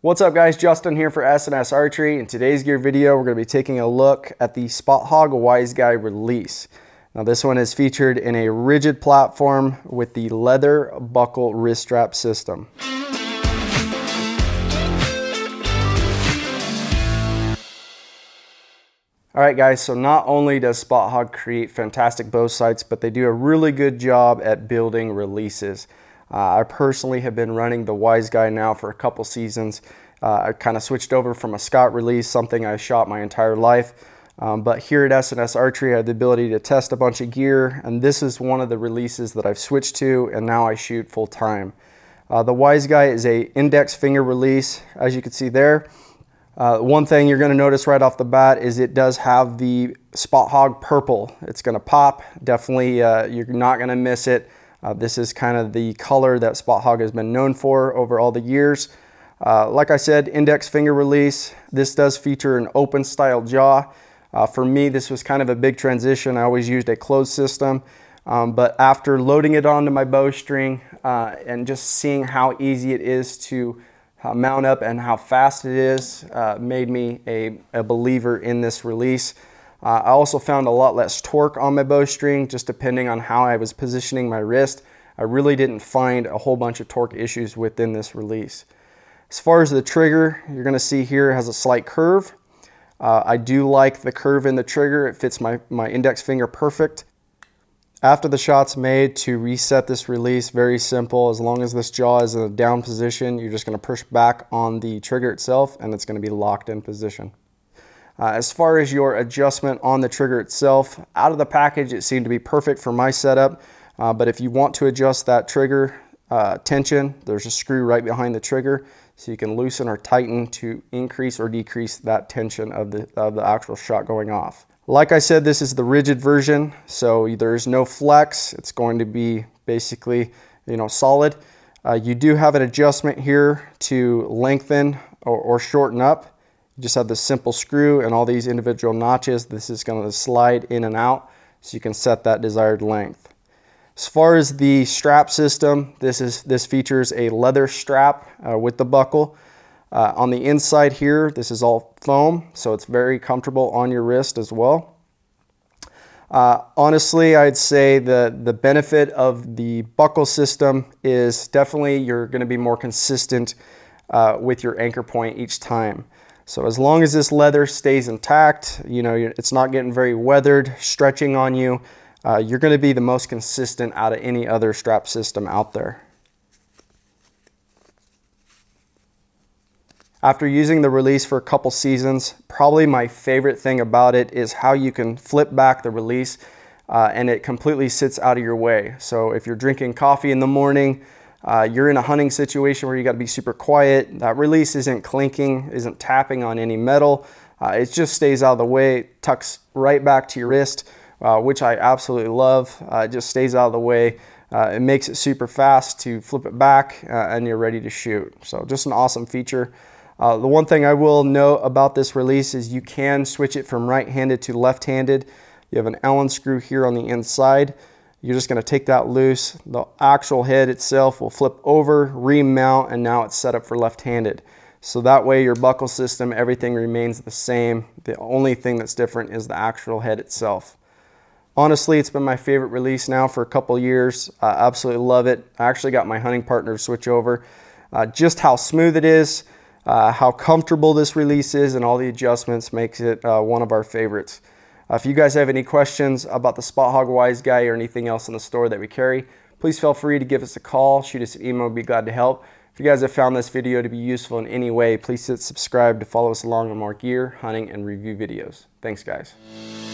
What's up guys, Justin here for S&S Archery. In today's gear video, we're gonna be taking a look at the Spot Hogg Wise Guy release. Now this one is featured in a rigid platform with the leather buckle wrist strap system. All right guys, so not only does Spot Hogg create fantastic bow sights, but they do a really good job at building releases. Uh, I personally have been running the Wise Guy now for a couple seasons. Uh, I kind of switched over from a Scott release, something I shot my entire life. Um, but here at S&S Archery, I had the ability to test a bunch of gear, and this is one of the releases that I've switched to, and now I shoot full time. Uh, the Wise Guy is a index finger release, as you can see there. Uh, one thing you're going to notice right off the bat is it does have the Spot Hogg purple. It's going to pop. Definitely, uh, you're not going to miss it. Uh, this is kind of the color that Spot Hogg has been known for over all the years. Uh, like I said, index finger release. This does feature an open style jaw. Uh, for me, this was kind of a big transition. I always used a closed system, um, but after loading it onto my bowstring uh, and just seeing how easy it is to uh, mount up and how fast it is, uh, made me a, a believer in this release. Uh, I also found a lot less torque on my bowstring, just depending on how I was positioning my wrist. I really didn't find a whole bunch of torque issues within this release. As far as the trigger, you're gonna see here has a slight curve. Uh, I do like the curve in the trigger. It fits my, my index finger perfect. After the shot's made, to reset this release, very simple. As long as this jaw is in a down position, you're just gonna push back on the trigger itself and it's gonna be locked in position. Uh, as far as your adjustment on the trigger itself, out of the package it seemed to be perfect for my setup, uh, but if you want to adjust that trigger uh, tension, there's a screw right behind the trigger, so you can loosen or tighten to increase or decrease that tension of the, of the actual shot going off. Like I said, this is the rigid version, so there's no flex. It's going to be basically, you know, solid. Uh, you do have an adjustment here to lengthen or, or shorten up. Just have this simple screw and all these individual notches. This is going to slide in and out so you can set that desired length. As far as the strap system, this, is, this features a leather strap uh, with the buckle. Uh, on the inside here, this is all foam, so it's very comfortable on your wrist as well. Uh, honestly, I'd say the, the benefit of the buckle system is definitely you're going to be more consistent uh, with your anchor point each time. So as long as this leather stays intact, you know, it's not getting very weathered, stretching on you, uh, you're gonna be the most consistent out of any other strap system out there. After using the release for a couple seasons, probably my favorite thing about it is how you can flip back the release uh, and it completely sits out of your way. So if you're drinking coffee in the morning, uh, you're in a hunting situation where you got to be super quiet. That release isn't clinking, isn't tapping on any metal. Uh, it just stays out of the way, tucks right back to your wrist, uh, which I absolutely love. Uh, it just stays out of the way. Uh, it makes it super fast to flip it back uh, and you're ready to shoot. So just an awesome feature. the one thing I will note about this release is you can switch it from right-handed to left-handed. You have an Allen screw here on the inside. You're just going to take that loose. The actual head itself will flip over, remount, and now it's set up for left-handed. So that way your buckle system, everything remains the same. The only thing that's different is the actual head itself. Honestly, it's been my favorite release now for a couple years. I absolutely love it. I actually got my hunting partner to switch over. Uh, just how smooth it is, uh, how comfortable this release is, and all the adjustments makes it uh, one of our favorites. Uh, if you guys have any questions about the Spot Hogg Wise Guy or anything else in the store that we carry, please feel free to give us a call, shoot us an email, we'd be glad to help. If you guys have found this video to be useful in any way, please hit subscribe to follow us along on more gear, hunting, and review videos. Thanks, guys.